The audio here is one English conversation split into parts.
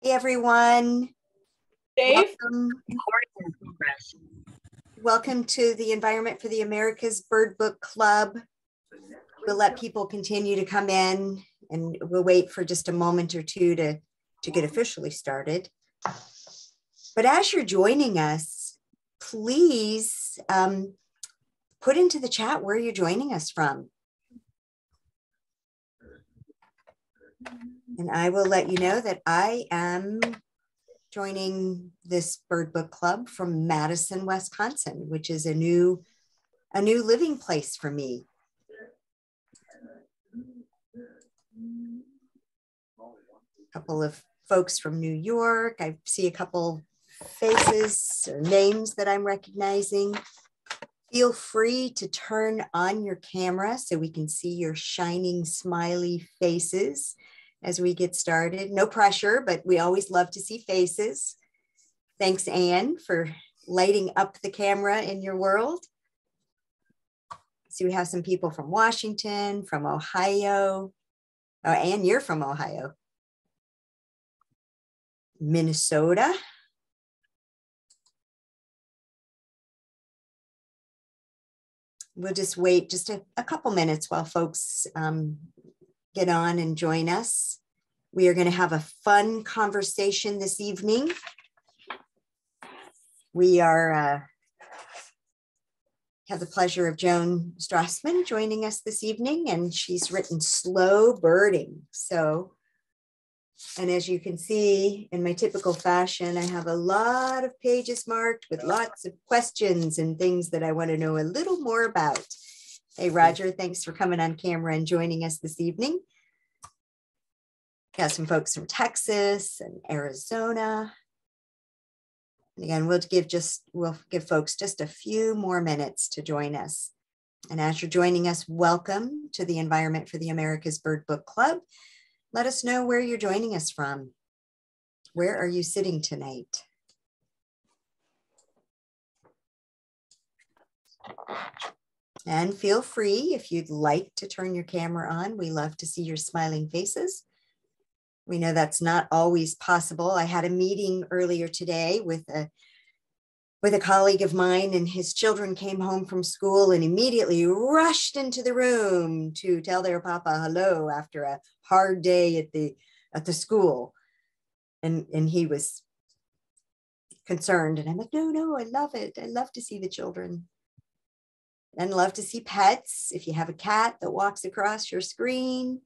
Hey, everyone. Dave? Welcome. Welcome to the Environment for the Americas Bird Book Club. We'll let people continue to come in and we'll wait for just a moment or two to, to get officially started. But as you're joining us, please um, put into the chat where you're joining us from. And I will let you know that I am joining this bird book club from Madison, Wisconsin, which is a new a new living place for me. A couple of folks from New York. I see a couple faces or names that I'm recognizing. Feel free to turn on your camera so we can see your shining, smiley faces as we get started. No pressure, but we always love to see faces. Thanks, Anne, for lighting up the camera in your world. So we have some people from Washington, from Ohio. Oh, Anne, you're from Ohio. Minnesota. We'll just wait just a, a couple minutes while folks um, get on and join us. We are going to have a fun conversation this evening. We are uh, have the pleasure of Joan Strassmann joining us this evening, and she's written Slow Birding. So, and as you can see in my typical fashion, I have a lot of pages marked with lots of questions and things that I want to know a little more about. Hey, Roger, thanks for coming on camera and joining us this evening. Got some folks from Texas and Arizona. And again, we'll give just we'll give folks just a few more minutes to join us. And as you're joining us, welcome to the Environment for the Americas Bird Book Club. Let us know where you're joining us from. Where are you sitting tonight? And feel free if you'd like to turn your camera on. We love to see your smiling faces. We know that's not always possible. I had a meeting earlier today with a with a colleague of mine and his children came home from school and immediately rushed into the room to tell their papa hello after a hard day at the at the school. And and he was concerned and I'm like no no I love it. I love to see the children and love to see pets. If you have a cat that walks across your screen,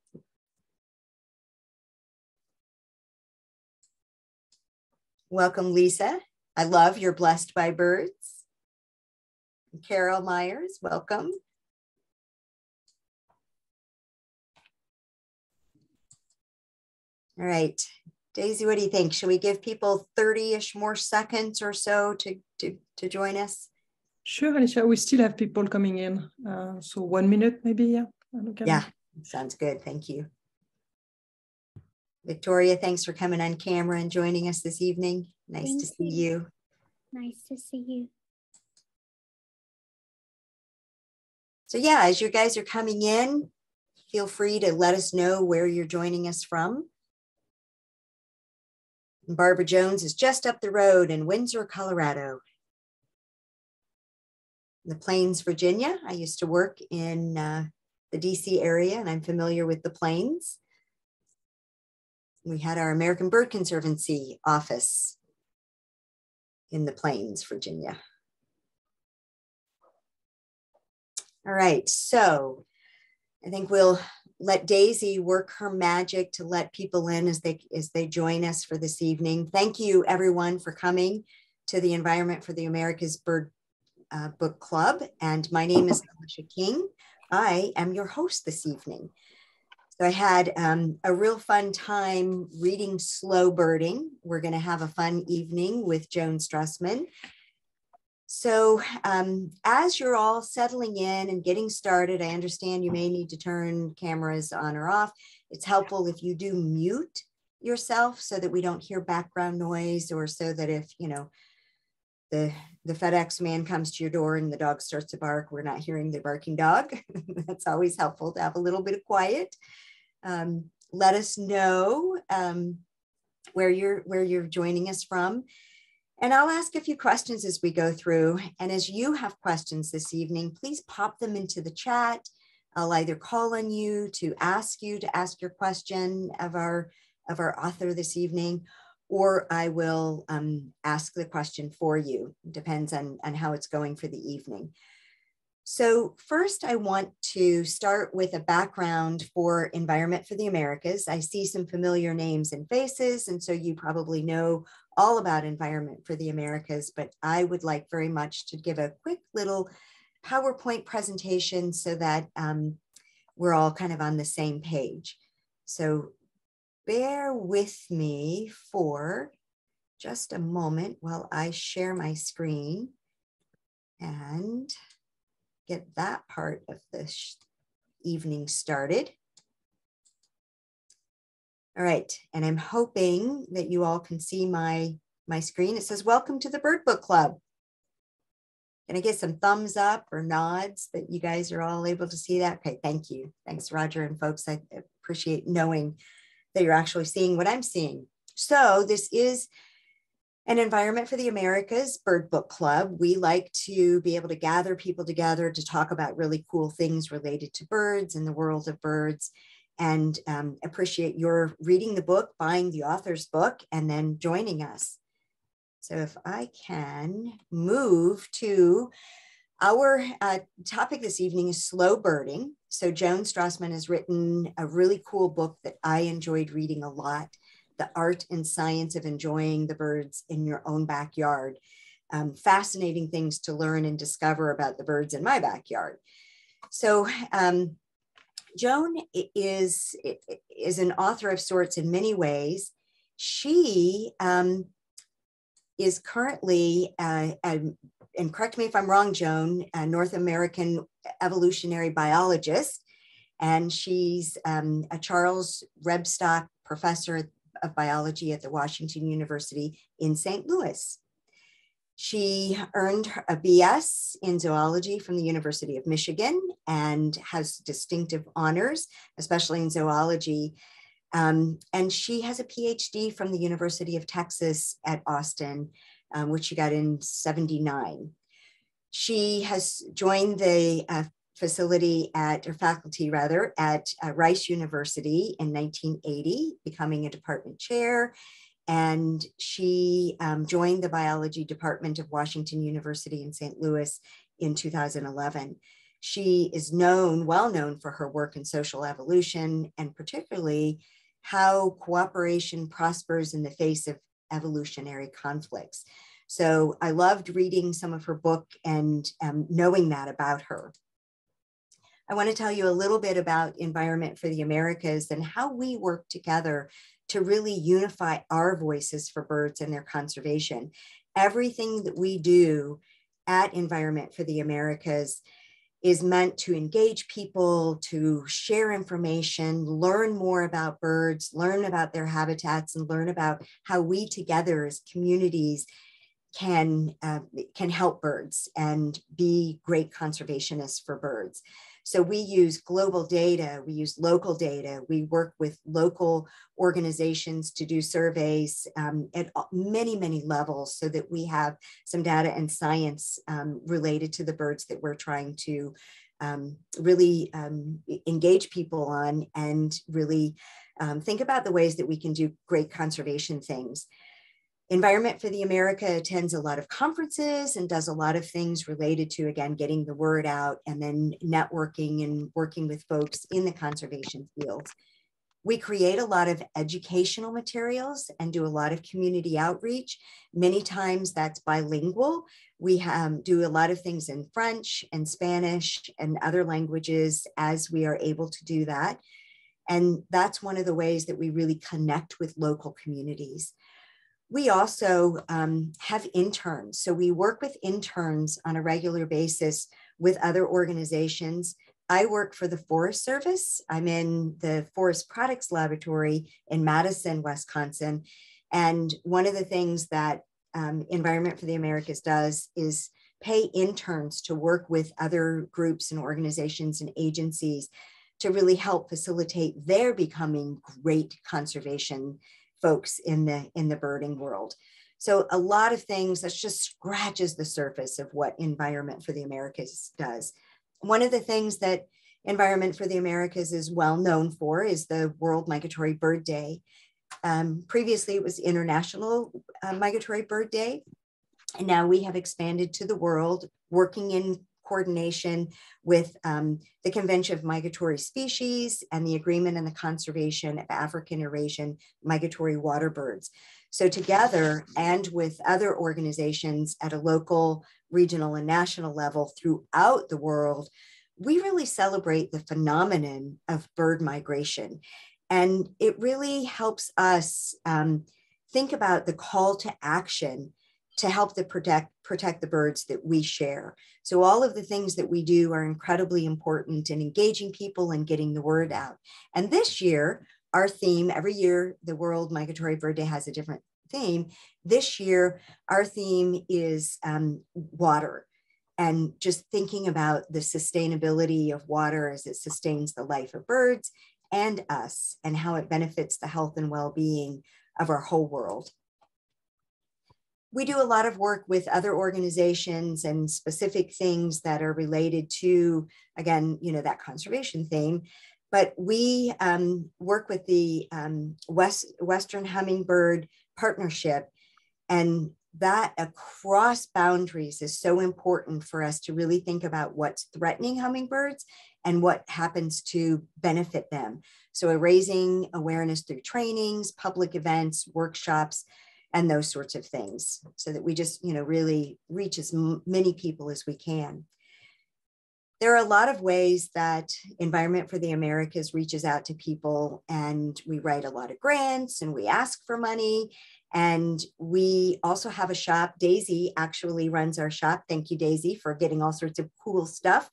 welcome, Lisa. I love You're Blessed by Birds. Carol Myers, welcome. All right, Daisy, what do you think? Should we give people 30-ish more seconds or so to, to, to join us? Sure, Alicia. We still have people coming in. Uh, so one minute, maybe. Yeah. Okay. Yeah, sounds good. Thank you. Victoria, thanks for coming on camera and joining us this evening. Nice Thank to see you. you. Nice to see you. So yeah, as you guys are coming in, feel free to let us know where you're joining us from. Barbara Jones is just up the road in Windsor, Colorado the Plains, Virginia. I used to work in uh, the DC area and I'm familiar with the Plains. We had our American Bird Conservancy office in the Plains, Virginia. All right, so I think we'll let Daisy work her magic to let people in as they as they join us for this evening. Thank you everyone for coming to the Environment for the Americas Bird uh, Book Club, and my name is Alicia King. I am your host this evening. So I had um, a real fun time reading Slow Birding. We're going to have a fun evening with Joan Strassmann. So um, as you're all settling in and getting started, I understand you may need to turn cameras on or off. It's helpful if you do mute yourself so that we don't hear background noise or so that if, you know, the the FedEx man comes to your door and the dog starts to bark, we're not hearing the barking dog. That's always helpful to have a little bit of quiet. Um, let us know um, where you're where you're joining us from. And I'll ask a few questions as we go through. And as you have questions this evening, please pop them into the chat. I'll either call on you to ask you to ask your question of our of our author this evening, or I will um, ask the question for you. Depends on, on how it's going for the evening. So first I want to start with a background for Environment for the Americas. I see some familiar names and faces, and so you probably know all about Environment for the Americas, but I would like very much to give a quick little PowerPoint presentation so that um, we're all kind of on the same page. So bear with me for just a moment while I share my screen and get that part of the evening started. All right, and I'm hoping that you all can see my, my screen. It says, welcome to the Bird Book Club. Can I get some thumbs up or nods that you guys are all able to see that? Okay, thank you. Thanks, Roger and folks. I appreciate knowing that you're actually seeing what I'm seeing. So this is an environment for the Americas Bird Book Club. We like to be able to gather people together to talk about really cool things related to birds and the world of birds and um, appreciate your reading the book, buying the author's book, and then joining us. So if I can move to our uh, topic this evening is slow birding. So Joan Strassmann has written a really cool book that I enjoyed reading a lot the art and science of enjoying the birds in your own backyard. Um, fascinating things to learn and discover about the birds in my backyard. So, um, Joan is, is an author of sorts in many ways. She um, is currently, uh, um, and correct me if I'm wrong, Joan, a North American evolutionary biologist, and she's um, a Charles Rebstock professor of biology at the Washington University in St. Louis. She earned a BS in zoology from the University of Michigan and has distinctive honors, especially in zoology. Um, and she has a PhD from the University of Texas at Austin, um, which she got in 79. She has joined the uh, facility at, or faculty rather, at uh, Rice University in 1980, becoming a department chair. And she um, joined the biology department of Washington University in St. Louis in 2011. She is known, well known for her work in social evolution and particularly how cooperation prospers in the face of evolutionary conflicts. So I loved reading some of her book and um, knowing that about her. I want to tell you a little bit about Environment for the Americas and how we work together to really unify our voices for birds and their conservation. Everything that we do at Environment for the Americas is meant to engage people, to share information, learn more about birds, learn about their habitats, and learn about how we together as communities can, uh, can help birds and be great conservationists for birds. So we use global data, we use local data, we work with local organizations to do surveys um, at many, many levels so that we have some data and science um, related to the birds that we're trying to um, really um, engage people on and really um, think about the ways that we can do great conservation things. Environment for the America attends a lot of conferences and does a lot of things related to, again, getting the word out and then networking and working with folks in the conservation fields. We create a lot of educational materials and do a lot of community outreach. Many times that's bilingual. We um, do a lot of things in French and Spanish and other languages as we are able to do that. And that's one of the ways that we really connect with local communities. We also um, have interns. So we work with interns on a regular basis with other organizations. I work for the Forest Service. I'm in the Forest Products Laboratory in Madison, Wisconsin. And one of the things that um, Environment for the Americas does is pay interns to work with other groups and organizations and agencies to really help facilitate their becoming great conservation folks in the in the birding world. So a lot of things that just scratches the surface of what Environment for the Americas does. One of the things that Environment for the Americas is well known for is the World Migratory Bird Day. Um, previously, it was International uh, Migratory Bird Day. And now we have expanded to the world, working in coordination with um, the Convention of Migratory Species and the Agreement on the Conservation of African Eurasian Migratory Water Birds. So together and with other organizations at a local, regional, and national level throughout the world, we really celebrate the phenomenon of bird migration. And it really helps us um, think about the call to action to help the protect protect the birds that we share. So all of the things that we do are incredibly important in engaging people and getting the word out. And this year, our theme every year, the World Migratory Bird Day has a different theme. This year, our theme is um, water and just thinking about the sustainability of water as it sustains the life of birds and us and how it benefits the health and well-being of our whole world we do a lot of work with other organizations and specific things that are related to again you know that conservation theme but we um, work with the um, West, western hummingbird partnership and that across boundaries is so important for us to really think about what's threatening hummingbirds and what happens to benefit them. So raising awareness through trainings public events workshops and those sorts of things so that we just you know really reach as many people as we can. There are a lot of ways that environment for the americas reaches out to people and we write a lot of grants and we ask for money and we also have a shop. Daisy actually runs our shop. Thank you daisy for getting all sorts of cool stuff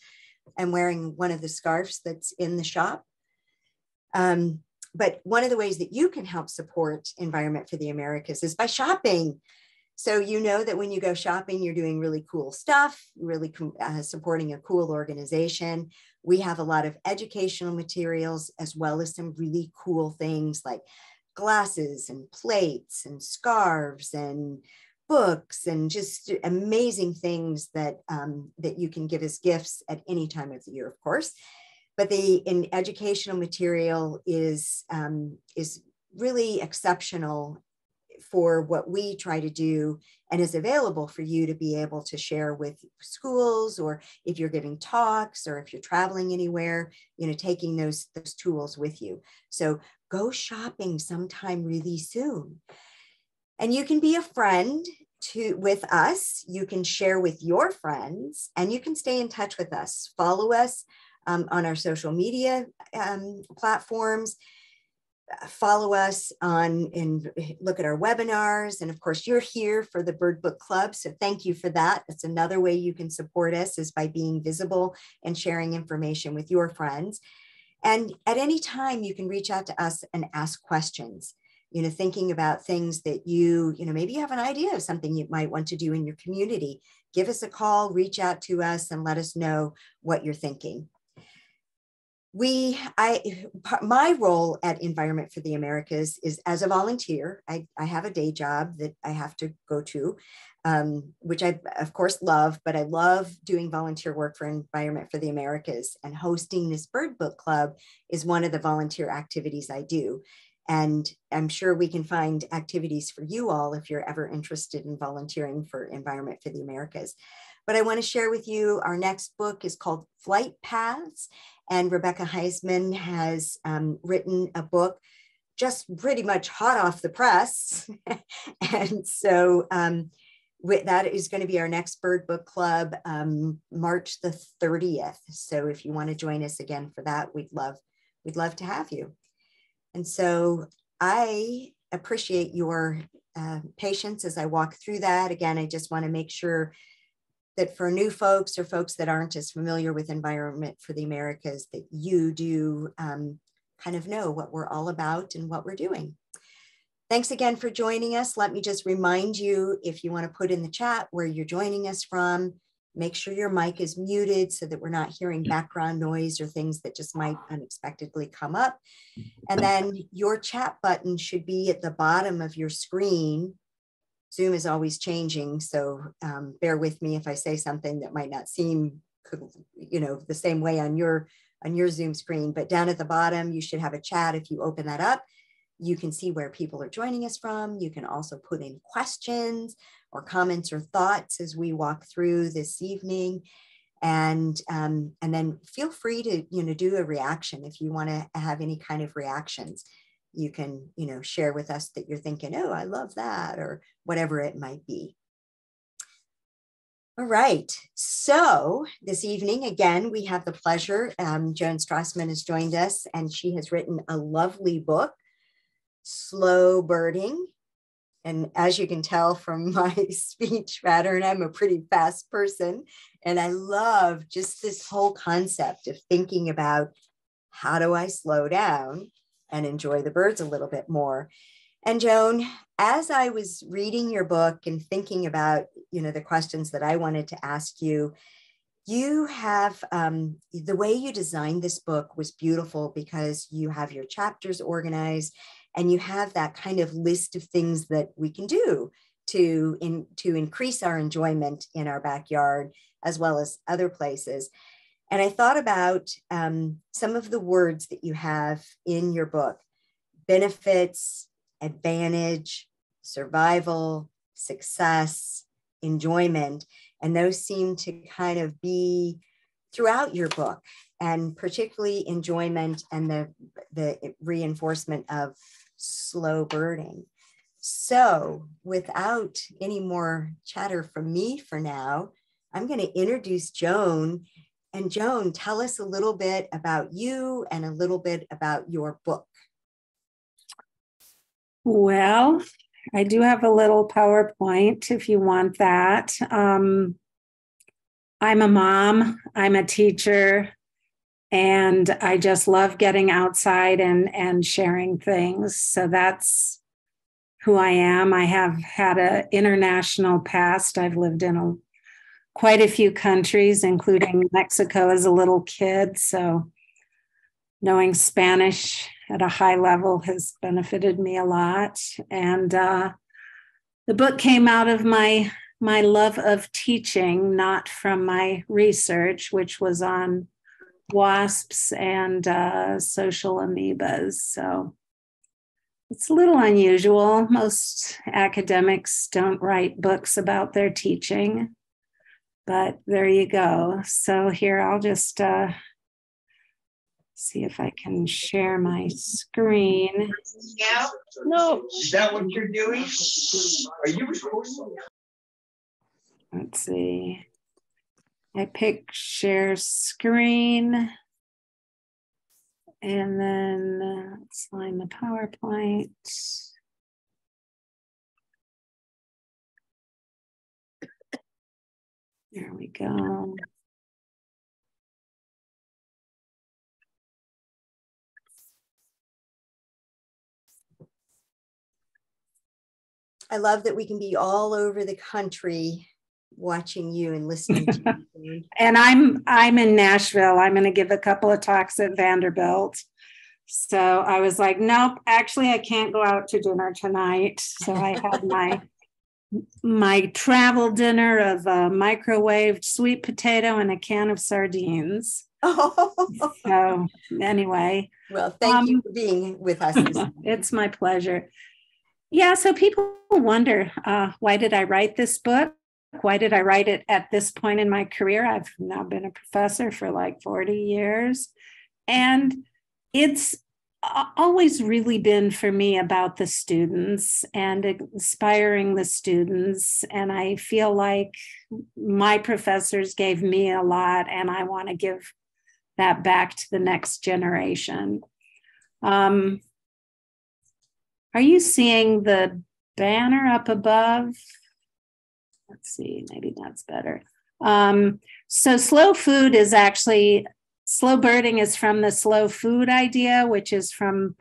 and wearing one of the scarves that's in the shop. Um, but one of the ways that you can help support Environment for the Americas is by shopping. So you know that when you go shopping, you're doing really cool stuff, really uh, supporting a cool organization. We have a lot of educational materials as well as some really cool things like glasses and plates and scarves and books and just amazing things that um, that you can give as gifts at any time of the year, of course but the in educational material is um, is really exceptional for what we try to do and is available for you to be able to share with schools or if you're giving talks or if you're traveling anywhere you know taking those those tools with you. So go shopping sometime really soon. And you can be a friend to with us. You can share with your friends and you can stay in touch with us. Follow us um, on our social media um, platforms. Follow us on and look at our webinars. And of course, you're here for the Bird Book Club. So thank you for that. That's another way you can support us is by being visible and sharing information with your friends. And at any time, you can reach out to us and ask questions you know thinking about things that you you know maybe you have an idea of something you might want to do in your community give us a call reach out to us and let us know what you're thinking we i my role at environment for the americas is as a volunteer. I, I have a day job that i have to go to um, which i of course love but i love doing volunteer work for environment for the americas and hosting this bird book club is one of the volunteer activities i do. And i'm sure we can find activities for you all if you're ever interested in volunteering for environment for the americas but I want to share with you our next book is called Flight Paths. And Rebecca Heisman has um, written a book just pretty much hot off the press. and so um, that is going to be our next Bird Book Club, um, March the 30th. So if you want to join us again for that, we'd love, we'd love to have you. And so I appreciate your uh, patience as I walk through that. Again, I just want to make sure that for new folks or folks that aren't as familiar with Environment for the Americas, that you do um, kind of know what we're all about and what we're doing. Thanks again for joining us. Let me just remind you, if you want to put in the chat where you're joining us from, make sure your mic is muted so that we're not hearing background noise or things that just might unexpectedly come up. And then your chat button should be at the bottom of your screen. Zoom is always changing, so um, bear with me if I say something that might not seem, you know, the same way on your on your Zoom screen. But down at the bottom, you should have a chat. If you open that up, you can see where people are joining us from. You can also put in questions or comments or thoughts as we walk through this evening. And, um, and then feel free to you know do a reaction if you want to have any kind of reactions you can you know share with us that you're thinking oh i love that or whatever it might be. All right. So this evening again we have the pleasure um, joan strassmann has joined us and she has written a lovely book slow birding. And as you can tell from my speech pattern, I'm a pretty fast person. And I love just this whole concept of thinking about how do I slow down and enjoy the birds a little bit more. And Joan, as I was reading your book and thinking about, you know, the questions that I wanted to ask you, you have um, the way you designed this book was beautiful because you have your chapters organized and you have that kind of list of things that we can do to in to increase our enjoyment in our backyard as well as other places and i thought about um, some of the words that you have in your book benefits advantage survival success enjoyment and those seem to kind of be throughout your book and particularly enjoyment and the the reinforcement of slow birding. So, without any more chatter from me for now, I'm going to introduce Joan. And Joan, tell us a little bit about you and a little bit about your book. Well, I do have a little PowerPoint if you want that. Um, I'm a mom, I'm a teacher, and I just love getting outside and and sharing things. So that's who I am. I have had an international past. I've lived in a, quite a few countries, including Mexico as a little kid. So knowing Spanish at a high level has benefited me a lot. And uh, the book came out of my my love of teaching, not from my research, which was on wasps and uh, social amoebas. So it's a little unusual. Most academics don't write books about their teaching, but there you go. So here I'll just uh, see if I can share my screen. Yeah. No. Is that what you're doing? Are you recording? Let's see. I pick share screen. And then uh, let's find the PowerPoint. There we go. I love that we can be all over the country watching you and listening to you. and I'm I'm in Nashville. I'm going to give a couple of talks at Vanderbilt. So I was like, nope, actually I can't go out to dinner tonight. So I had my my travel dinner of a microwaved sweet potato and a can of sardines. Oh. So anyway. Well, thank um, you for being with us. it's my pleasure. Yeah, so people wonder uh, why did I write this book? Why did I write it at this point in my career? I've now been a professor for like 40 years. And it's always really been for me about the students and inspiring the students. And I feel like my professors gave me a lot, and I want to give that back to the next generation. Um, are you seeing the banner up above? let's see, maybe that's better. Um, so slow food is actually slow birding is from the slow food idea, which is from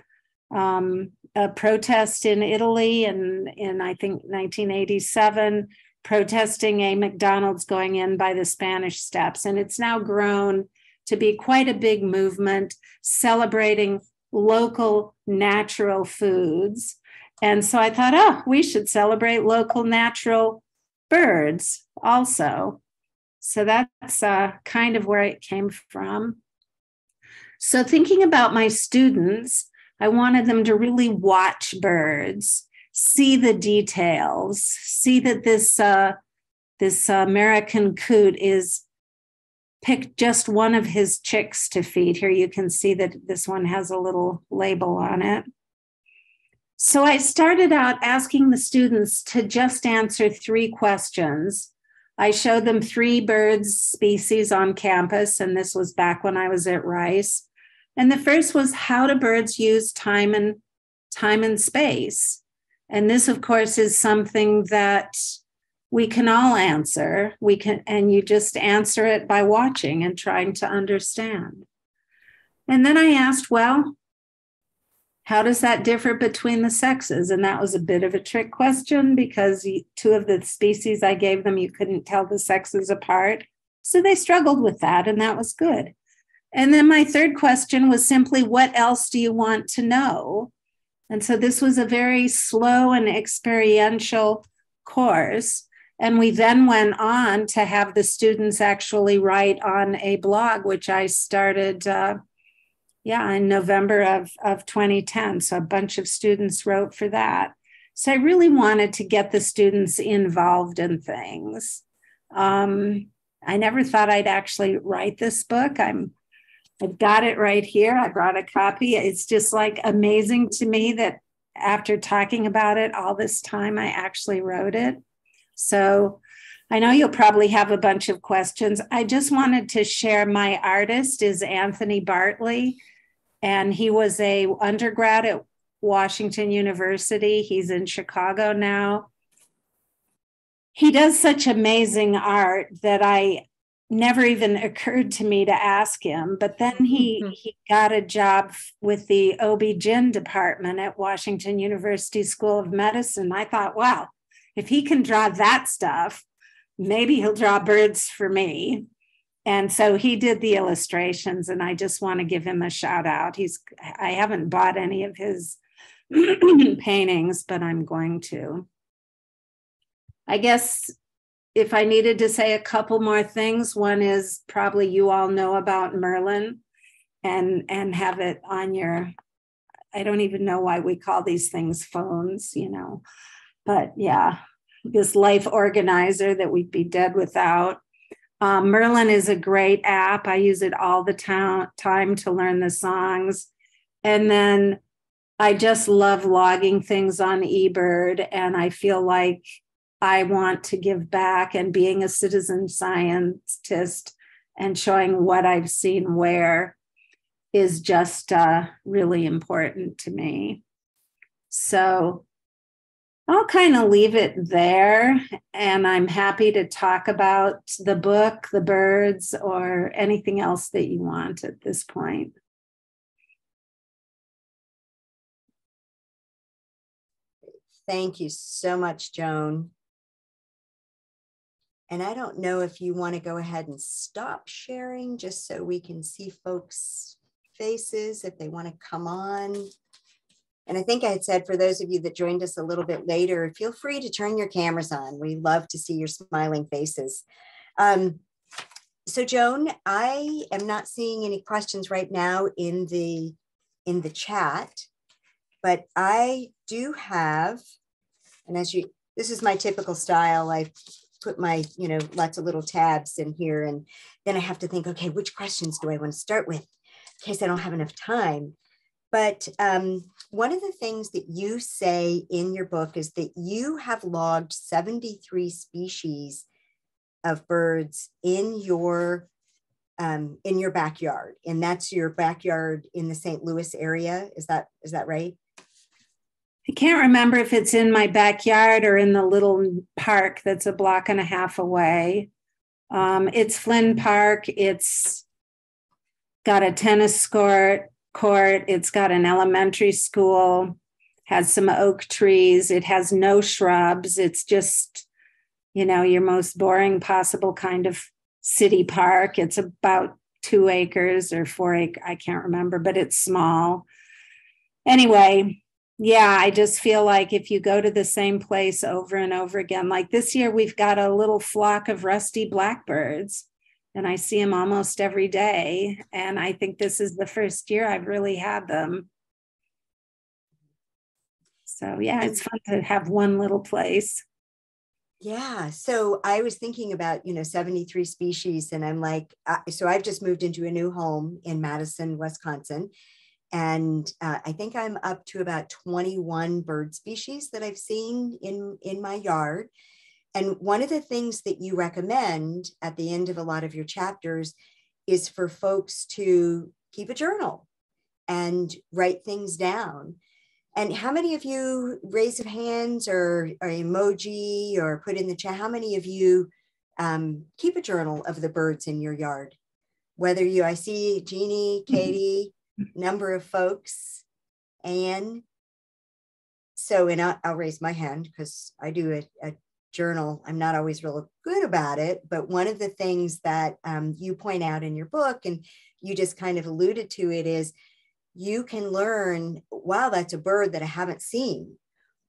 um, a protest in Italy in, in I think 1987. protesting a McDonald's going in by the Spanish Steps. And it's now grown to be quite a big movement celebrating local natural foods. And so I thought, oh, we should celebrate local natural birds also. So that's uh, kind of where it came from. So, thinking about my students, I wanted them to really watch birds, see the details, see that this uh, this American coot is picked just one of his chicks to feed. Here you can see that this one has a little label on it. So I started out asking the students to just answer three questions. I showed them three birds species on campus, and this was back when I was at Rice. And the first was how do birds use time and time and space? And this, of course, is something that we can all answer. We can, and you just answer it by watching and trying to understand. And then I asked, well, how does that differ between the sexes? And that was a bit of a trick question because two of the species I gave them, you couldn't tell the sexes apart. So they struggled with that, and that was good. And then my third question was simply, what else do you want to know? And so this was a very slow and experiential course. And we then went on to have the students actually write on a blog, which I started uh, yeah, in November of, of 2010. So a bunch of students wrote for that. So I really wanted to get the students involved in things. Um, I never thought I'd actually write this book. I'm I've got it right here. I brought a copy. It's just like amazing to me that after talking about it all this time, I actually wrote it. So I know you'll probably have a bunch of questions. I just wanted to share my artist is Anthony Bartley and he was a undergrad at Washington University. He's in Chicago now. He does such amazing art that I never even occurred to me to ask him. But then he mm-hmm. he got a job with the OB-GYN department at Washington University School of Medicine. I thought, wow, if he can draw that stuff, maybe he'll draw birds for me and so he did the illustrations and i just want to give him a shout out. He's i haven't bought any of his paintings but i'm going to. I guess if i needed to say a couple more things one is probably you all know about merlin and and have it on your i don't even know why we call these things phones you know but yeah this life organizer that we'd be dead without um, Merlin is a great app. I use it all the ta- time to learn the songs. And then I just love logging things on eBird. And I feel like I want to give back and being a citizen scientist and showing what I've seen where is just uh, really important to me. So I'll kind of leave it there. And I'm happy to talk about the book, the birds, or anything else that you want at this point. Thank you so much, Joan. And I don't know if you want to go ahead and stop sharing just so we can see folks' faces if they want to come on. And I think I had said for those of you that joined us a little bit later, feel free to turn your cameras on. We love to see your smiling faces. Um, so Joan, I am not seeing any questions right now in the in the chat, but I do have, and as you, this is my typical style. I put my, you know, lots of little tabs in here, and then I have to think, okay, which questions do I want to start with, in case I don't have enough time. But um, one of the things that you say in your book is that you have logged 73 species of birds in your um, in your backyard, and that's your backyard in the St. Louis area. Is that is that right? I can't remember if it's in my backyard or in the little park that's a block and a half away. Um, it's Flynn Park. It's got a tennis court, court. It's got an elementary school, has some oak trees. It has no shrubs. It's just you know, your most boring possible kind of city park. It's about two acres or four acre, I can't remember, but it's small. Anyway, yeah, I just feel like if you go to the same place over and over again, like this year, we've got a little flock of rusty blackbirds, and I see them almost every day. And I think this is the first year I've really had them. So, yeah, it's fun to have one little place. Yeah. So I was thinking about, you know, 73 species, and I'm like, uh, so I've just moved into a new home in Madison, Wisconsin. And uh, I think I'm up to about 21 bird species that I've seen in, in my yard. And one of the things that you recommend at the end of a lot of your chapters is for folks to keep a journal and write things down. And how many of you raise of hands or, or emoji or put in the chat? How many of you um, keep a journal of the birds in your yard? Whether you, I see Jeannie, mm-hmm. Katie, number of folks, and so, and I'll, I'll raise my hand because I do a, a, journal. I'm not always real good about it, but one of the things that um, you point out in your book, and you just kind of alluded to it, is you can learn, wow, that's a bird that I haven't seen.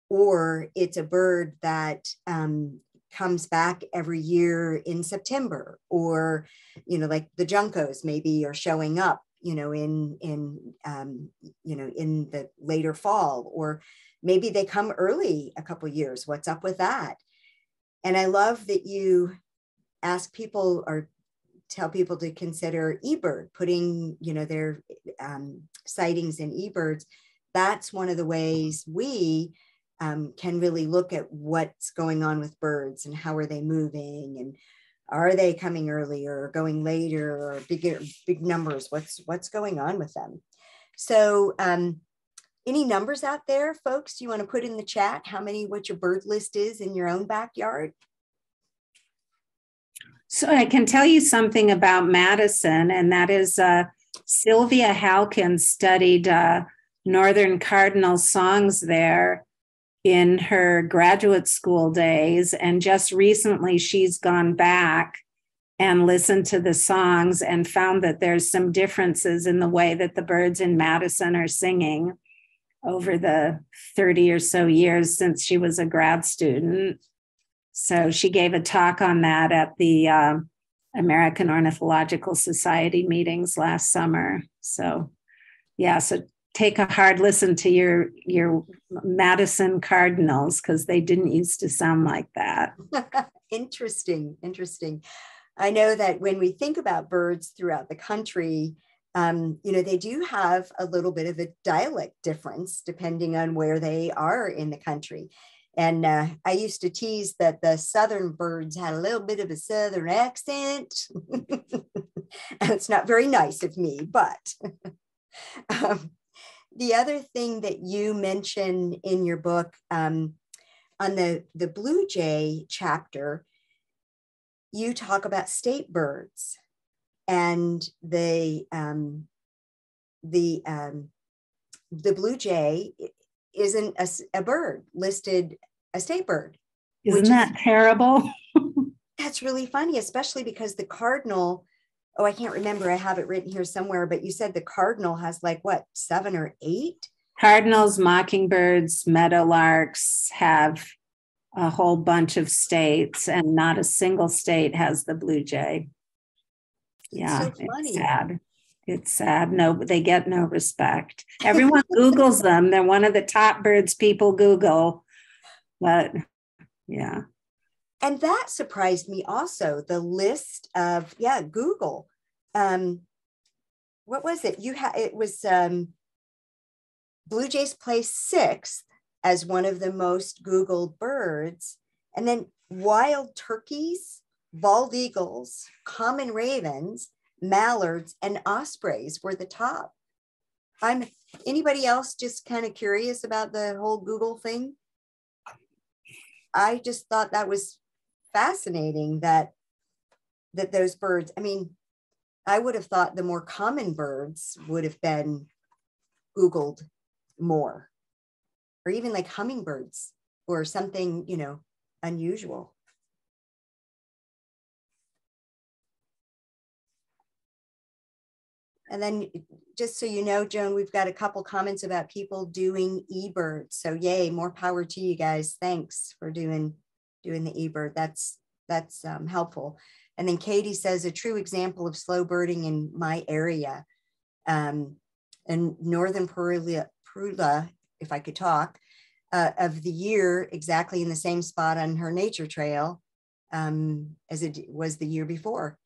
Or it's a bird that um, comes back every year in September, or, you know, like the Juncos maybe are showing up, you know, in, in, um, you know, in the later fall, or maybe they come early a couple years. What's up with that? And I love that you ask people or tell people to consider eBird, putting you know their um, sightings in eBirds. That's one of the ways we um, can really look at what's going on with birds and how are they moving and are they coming earlier or going later or bigger big numbers what's what's going on with them so um, any numbers out there folks you want to put in the chat how many what your bird list is in your own backyard so I can tell you something about Madison, and that is uh, Sylvia Halkin studied uh, Northern Cardinal songs there in her graduate school days. And just recently, she's gone back and listened to the songs and found that there's some differences in the way that the birds in Madison are singing over the 30 or so years since she was a grad student. So she gave a talk on that at the uh, American Ornithological Society meetings last summer. So, yeah, so take a hard listen to your your Madison Cardinals because they didn't used to sound like that. interesting, interesting. I know that when we think about birds throughout the country, um, you know, they do have a little bit of a dialect difference depending on where they are in the country. And uh, I used to tease that the Southern birds had a little bit of a Southern accent. it's not very nice of me, but um, the other thing that you mention in your book um, on the, the Blue Jay chapter, you talk about state birds and the, um, the, um, the blue jay isn't a, a bird listed a state bird. Isn't that is, terrible? that's really funny, especially because the cardinal, oh, I can't remember. I have it written here somewhere, but you said the cardinal has like what, seven or eight? Cardinals, mockingbirds, meadowlarks have a whole bunch of states, and not a single state has the blue jay. Yeah, so it's sad. It's sad. No, they get no respect. Everyone Googles them. They're one of the top birds people Google. But yeah. And that surprised me also the list of, yeah, Google. Um, what was it? You had it was um, Blue Jays placed sixth as one of the most Googled birds. And then wild turkeys, bald eagles, common ravens, mallards, and ospreys were the top. I'm anybody else just kind of curious about the whole Google thing? I just thought that was fascinating that that those birds, I mean, I would have thought the more common birds would have been Googled more, or even like hummingbirds or something, you know, unusual. And then just so you know, Joan, we've got a couple comments about people doing eBird. So yay, more power to you guys. Thanks for doing doing the eBird. That's that's um, helpful. And then Katie says a true example of slow birding in my area. Um, in northern Parula, Parula, if I could talk, uh, of the year exactly in the same spot on her nature trail um, as it was the year before.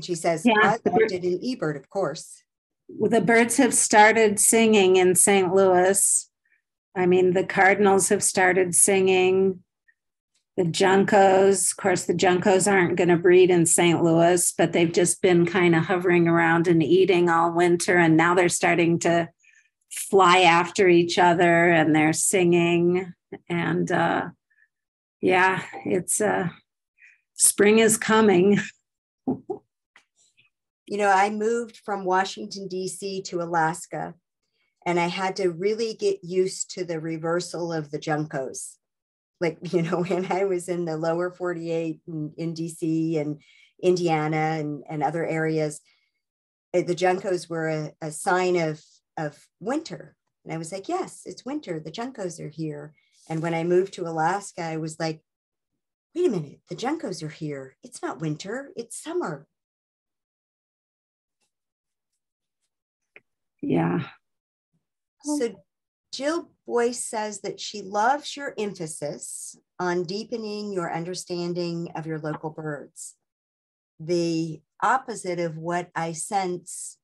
And she says, yeah, I loved it in eBird, of course. The birds have started singing in St. Louis. I mean, the cardinals have started singing. The juncos, of course, the juncos aren't going to breed in St. Louis, but they've just been kind of hovering around and eating all winter. And now they're starting to fly after each other and they're singing. And uh, yeah, it's uh, spring is coming. you know, I moved from Washington, D.C. to Alaska, and I had to really get used to the reversal of the Juncos. Like, you know, when I was in the lower 48 in, in D.C. and Indiana and, and other areas, eh, the Juncos were a, a sign of, of winter. And I was like, yes, it's winter. The Juncos are here. And when I moved to Alaska, I was like, wait a minute, the Juncos are here. It's not winter, it's summer. Yeah. So Jill Boyce says that she loves your emphasis on deepening your understanding of your local birds. The opposite of what I sense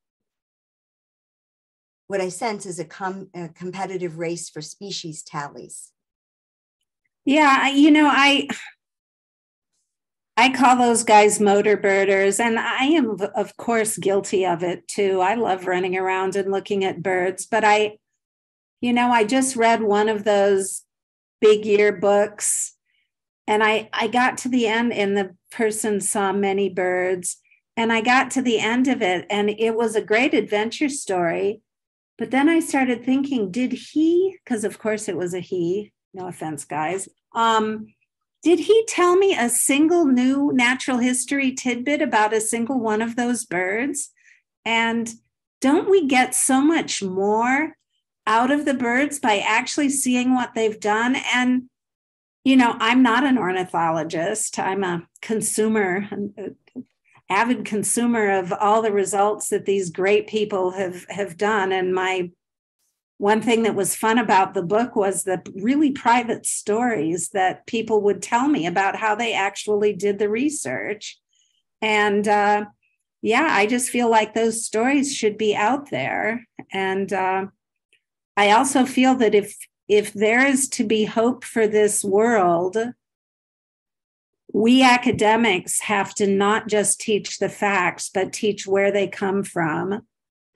what I sense is a, com- a competitive race for species tallies. Yeah, you know, I I call those guys motor birders, and I am, of course, guilty of it too. I love running around and looking at birds, but I, you know, I just read one of those big year books, and I I got to the end, and the person saw many birds, and I got to the end of it, and it was a great adventure story. But then I started thinking, did he? Because of course it was a he. No offense, guys. Um, did he tell me a single new natural history tidbit about a single one of those birds? And don't we get so much more out of the birds by actually seeing what they've done? And, you know, I'm not an ornithologist, I'm a consumer, an uh, avid consumer of all the results that these great people have, have done. And my one thing that was fun about the book was the really private stories that people would tell me about how they actually did the research. And uh, yeah, I just feel like those stories should be out there. And uh, I also feel that if if there is to be hope for this world, we academics have to not just teach the facts, but teach where they come from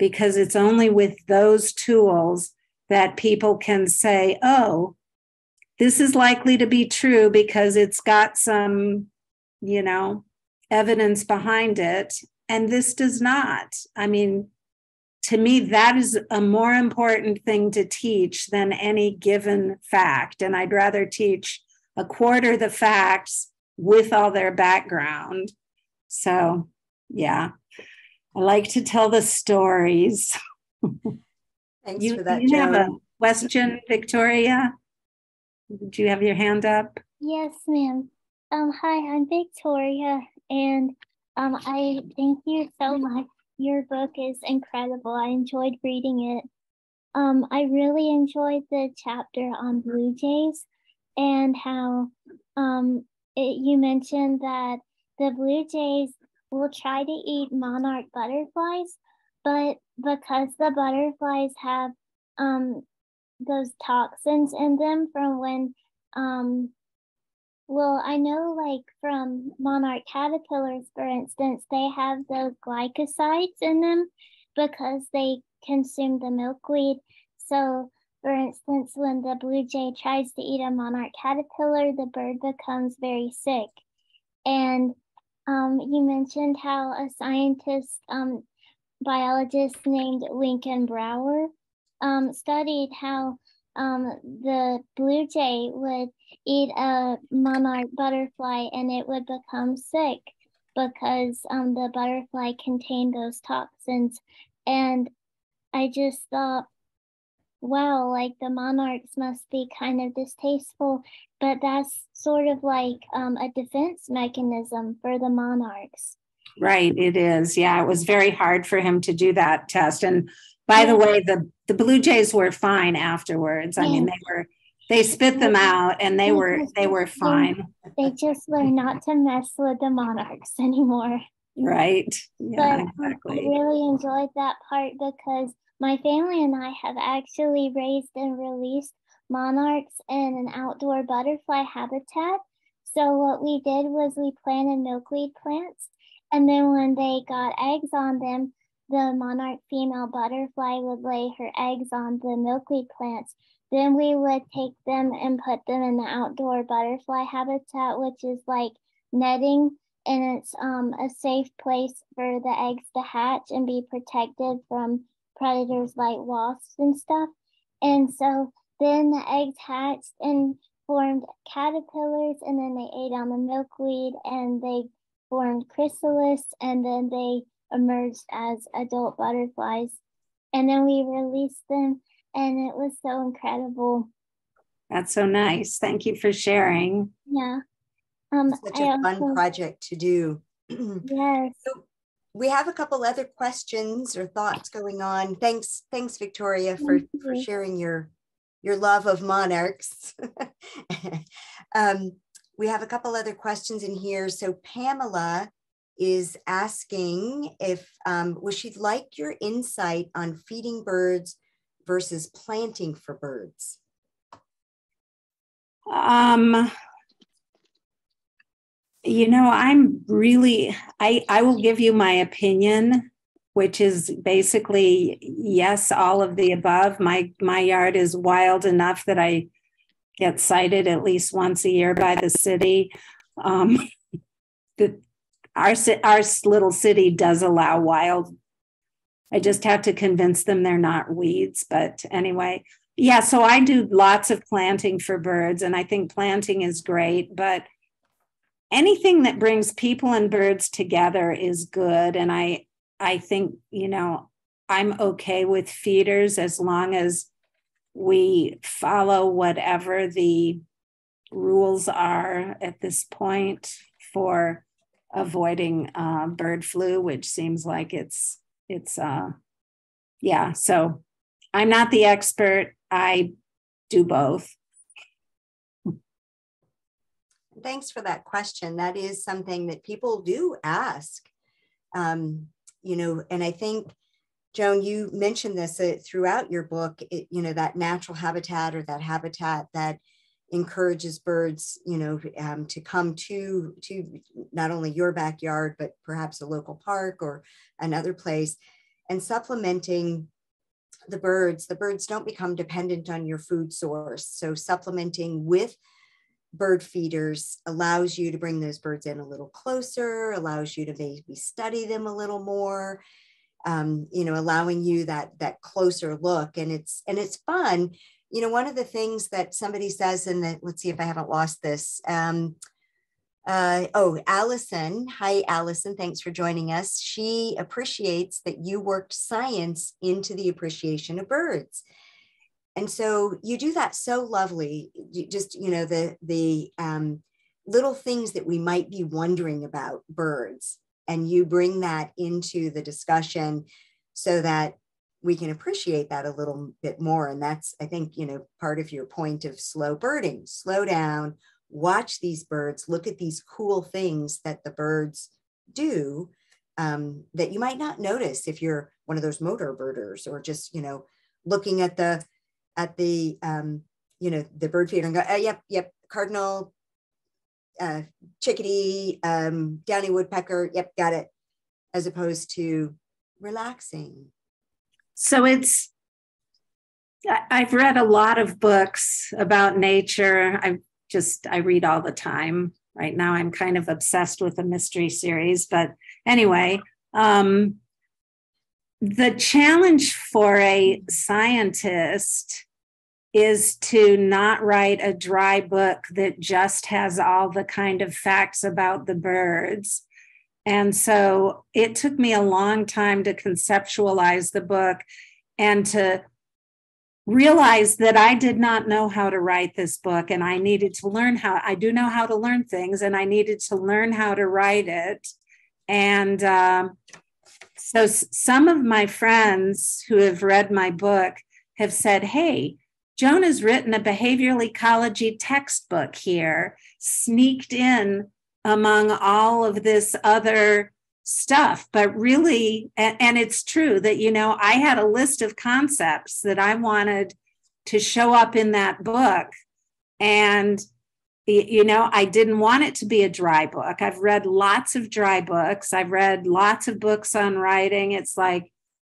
because it's only with those tools that people can say, oh, this is likely to be true because it's got some, you know, evidence behind it. And this does not. I mean, to me, that is a more important thing to teach than any given fact. And I'd rather teach a quarter the facts with all their background. So, yeah, I like to tell the stories. Thanks you, for that, you Joan. have a question, Victoria? Do you have your hand up? Yes, ma'am. Um, hi, I'm Victoria, and um, I thank you so much. Your book is incredible. I enjoyed reading it. Um, I really enjoyed the chapter on blue jays and how um, it, you mentioned that the blue jays will try to eat monarch butterflies, but because the butterflies have um, those toxins in them from when um, well, I know like from monarch caterpillars, for instance, they have those glycosides in them because they consume the milkweed. So, for instance, when the blue jay tries to eat a monarch caterpillar, the bird becomes very sick. And um, you mentioned how a scientist, um, biologist named Lincoln Brower, um, studied how um, the blue jay would eat a monarch butterfly and it would become sick because um, the butterfly contained those toxins. And I just thought, wow, like the monarchs must be kind of distasteful, but that's sort of like um, a defense mechanism for the monarchs. Right, it is. Yeah, it was very hard for him to do that test. And by the way, the the Blue Jays were fine afterwards. I mean, they were they spit them out and they were they were fine. They just learned not to mess with the monarchs anymore. Right. Yeah, but exactly. I really enjoyed that part because my family and I have actually raised and released monarchs in an outdoor butterfly habitat. So what we did was we planted milkweed plants and then when they got eggs on them, the monarch female butterfly would lay her eggs on the milkweed plants. Then we would take them and put them in the outdoor butterfly habitat, which is like netting and it's um, a safe place for the eggs to hatch and be protected from predators like wasps and stuff. And so then the eggs hatched and formed caterpillars, and then they ate on the milkweed and they formed chrysalis, and then they emerged as adult butterflies. And then we released them, and it was so incredible. That's so nice. Thank you for sharing. Yeah. Um, Such a I fun also, project to do. yes. So we have a couple other questions or thoughts going on. Thanks, thanks, Victoria, for, Thank for sharing your your love of monarchs. um, we have a couple other questions in here. So Pamela is asking if um, well, she'd like your insight on feeding birds versus planting for birds. Um, you know, I'm really I I will give you my opinion, which is basically yes, all of the above. My my yard is wild enough that I get cited at least once a year by the city. Um, the, our, our little city does allow wild. I just have to convince them they're not weeds. But anyway, yeah, so I do lots of planting for birds, and I think planting is great. But anything that brings people and birds together is good. And I, I think, you know, I'm okay with feeders as long as we follow whatever the rules are at this point for avoiding uh, bird flu, which seems like it's it's uh, yeah. So I'm not the expert. I do both. Thanks for that question. That is something that people do ask. Um, you know, and I think Joan, you mentioned this uh, throughout your book, it, you know, that natural habitat or that habitat that encourages birds, you know, um, to come to, to not only your backyard, but perhaps a local park or another place and supplementing the birds. The birds don't become dependent on your food source. So supplementing with bird feeders allows you to bring those birds in a little closer, allows you to maybe study them a little more um, you know, allowing you that that closer look. And it's and it's fun. You know, one of the things that somebody says, and let's see if I haven't lost this. Um, uh, oh, Allison. Hi, Allison. Thanks for joining us. She appreciates that you worked science into the appreciation of birds. And so you do that so lovely. You just, you know, the the um, little things that we might be wondering about birds and you bring that into the discussion so that we can appreciate that a little bit more and that's i think you know part of your point of slow birding slow down watch these birds look at these cool things that the birds do um, that you might not notice if you're one of those motor birders or just you know looking at the at the um, you know the bird feeder and go oh, yep yep cardinal uh, chickadee, um, downy woodpecker. Yep, got it. As opposed to relaxing. So it's, I've read a lot of books about nature. I just, I read all the time. Right now, I'm kind of obsessed with a mystery series. But anyway, um, the challenge for a scientist is to not write a dry book that just has all the kind of facts about the birds And so it took me a long time to conceptualize the book and to realize that I did not know how to write this book and I needed to learn how I do know how to learn things and I needed to learn how to write it. And um, so some of my friends who have read my book have said, Hey, Joan has written a behavioral ecology textbook here, sneaked in among all of this other stuff. But really and, it's true that you know i had a list of concepts that i wanted to show up in that book and you know i didn't want it to be a dry book. I've read lots of dry books. I've read lots of books on writing. It's like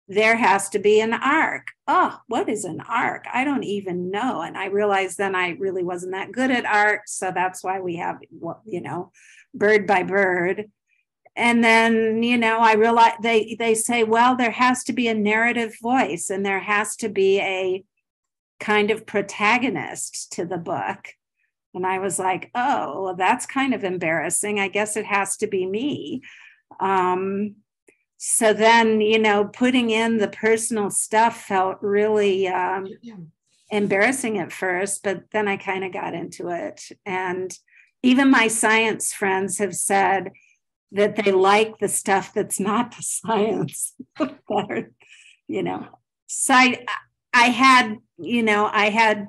there has to be an arc. Oh what is an arc? I don't even know. And i realized then i really wasn't that good at art. So that's why we have you know bird by bird. And then you know i realize they they say well there has to be a narrative voice and there has to be a kind of protagonist to the book and i was like oh well that's kind of embarrassing. I guess it has to be me. Um, so then you know putting in the personal stuff felt really um, embarrassing at first but then i kind of got into it. And even my science friends have said that they like the stuff that's not the science better, you know. So I, I had, you know, I had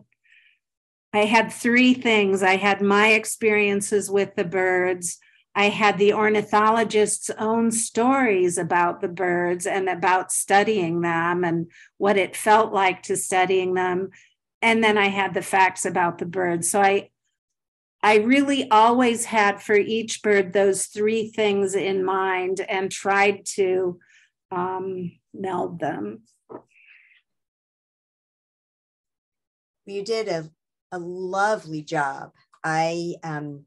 I had three things. I had my experiences with the birds. I had the ornithologist's own stories about the birds and about studying them and what it felt like to studying them. And then I had the facts about the birds. So I I really always had for each bird those three things in mind and tried to um, meld them. You did a, a lovely job. I um,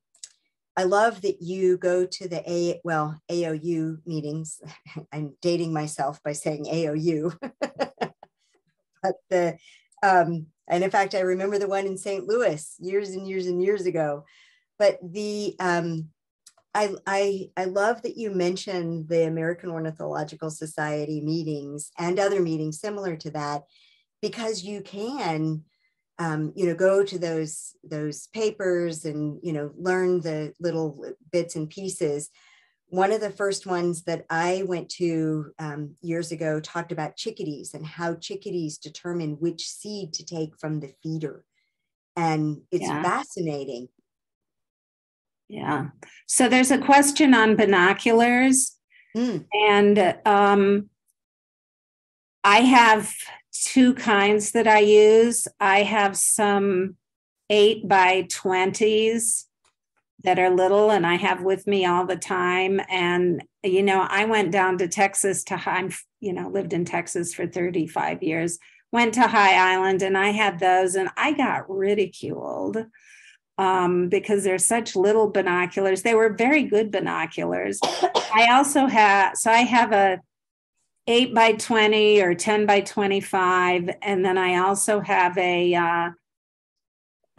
I love that you go to the A well AOU meetings. I'm dating myself by saying AOU, but the um, and in fact, I remember the one in St. Louis years and years and years ago. But the um, I, I, I love that you mentioned the American Ornithological Society meetings and other meetings similar to that, because you can, um, you know, go to those those papers and you know learn the little bits and pieces one of the first ones that I went to um, years ago talked about chickadees and how chickadees determine which seed to take from the feeder. And it's yeah. fascinating. Yeah. So there's a question on binoculars. Mm. And um, I have two kinds that I use. I have some eight by 20s that are little and I have with me all the time. And, you know, I went down to Texas to, I'm, you know, lived in Texas for 35 years, went to High Island and I had those and I got ridiculed um, because they're such little binoculars. They were very good binoculars. I also have, so I have a, 8 by 20 or 10 by 25 and then i also have a uh,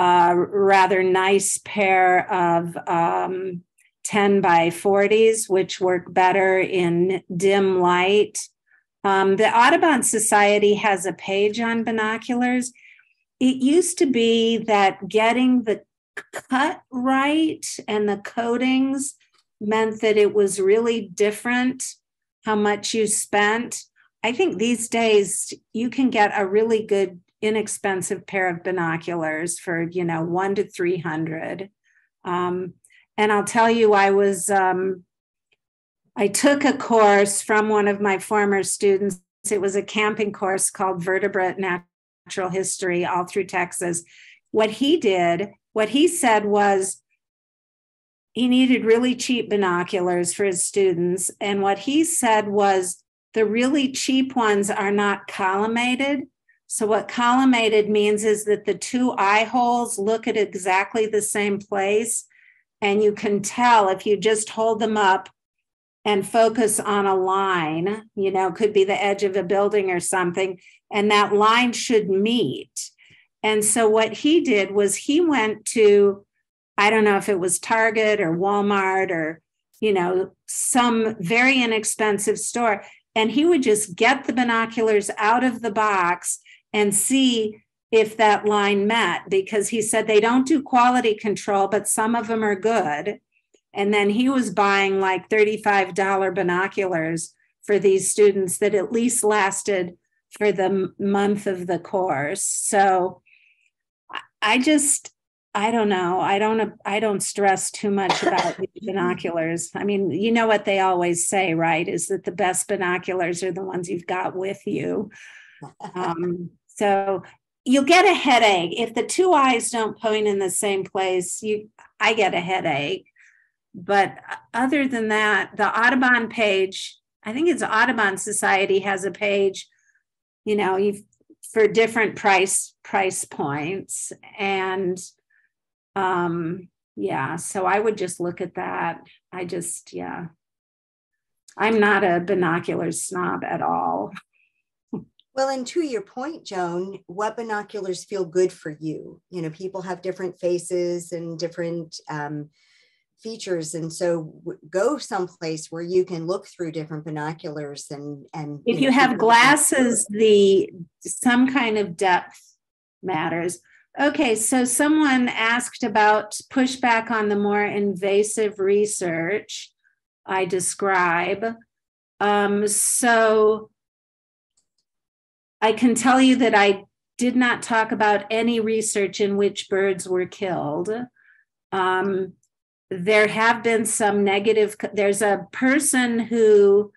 a rather nice pair of um, 10 by 40s, which work better in dim light. Um, the Audubon Society has a page on binoculars. It used to be that getting the cut right and the coatings meant that it was really different how much you spent. I think these days you can get a really good inexpensive pair of binoculars for you know one to three hundred. Um, and i'll tell you i was um, i took a course from one of my former students. It was a camping course called vertebrate natural history all through texas. What he did what he said was he needed really cheap binoculars for his students and what he said was the really cheap ones are not collimated so, what collimated means is that the two eye holes look at exactly the same place. And you can tell if you just hold them up and focus on a line, you know, could be the edge of a building or something, and that line should meet. And so, what he did was he went to, I don't know if it was Target or Walmart or you know, some very inexpensive store. And he would just get the binoculars out of the box and see if that line met because he said they don't do quality control, but some of them are good. And then he was buying like $35 binoculars for these students that at least lasted for the month of the course. So I just, I don't know. I don't, I don't stress too much about binoculars. I mean, you know what they always say, right? Is that the best binoculars are the ones you've got with you. Um, so you'll get a headache if the two eyes don't point in the same place. You, I get a headache. But other than that, the Audubon page, I think it's Audubon Society has a page, you know, you've for different price price points. And um yeah, so I would just look at that. I just, yeah. I'm not a binocular snob at all. Well, and to your point, Joan, what binoculars feel good for you? You know, people have different faces and different um, features and so go someplace where you can look through different binoculars and and if you, know, have glasses the some kind of depth matters okay so someone asked about pushback on the more invasive research i describe. Um, so i can tell you that i did not talk about any research in which birds were killed. Um, there have been some negative there's a person who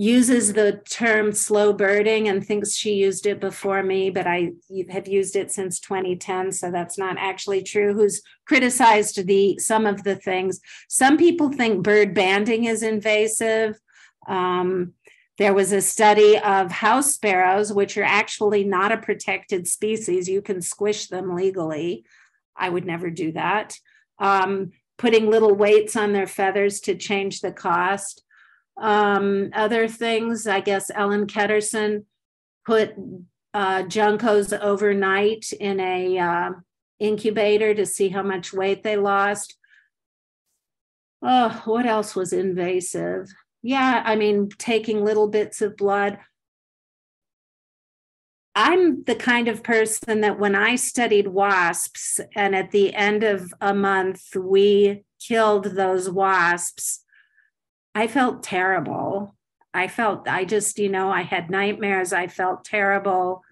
uses the term slow birding and thinks she used it before me but i have used it since 2010 so that's not actually true. Who's criticized the some of the things? Some people think bird banding is invasive. Um, there was a study of house sparrows which are actually not a protected species. You can squish them legally. I would never do that. Um, putting little weights on their feathers to change the cost. Um, other things, I guess Ellen Ketterson put uh, juncos overnight in a uh, incubator to see how much weight they lost. Oh, what else was invasive? Yeah, I mean, taking little bits of blood. I'm the kind of person that when I studied wasps, and at the end of a month, we killed those wasps, I felt terrible. I felt, I just, you know, I had nightmares. I felt terrible.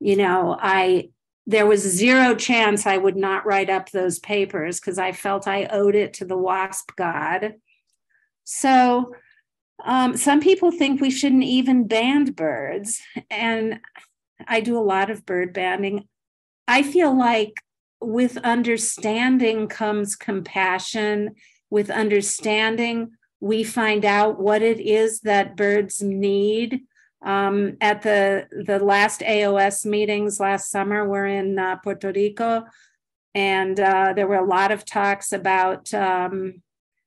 You know, I, there was zero chance I would not write up those papers because I felt I owed it to the wasp god. So, um, some people think we shouldn't even band birds. And I do a lot of bird banding. I feel like with understanding comes compassion. With understanding, we find out what it is that birds need. Um, at the the last AOS meetings last summer, we're in uh, Puerto Rico, and uh, there were a lot of talks about um,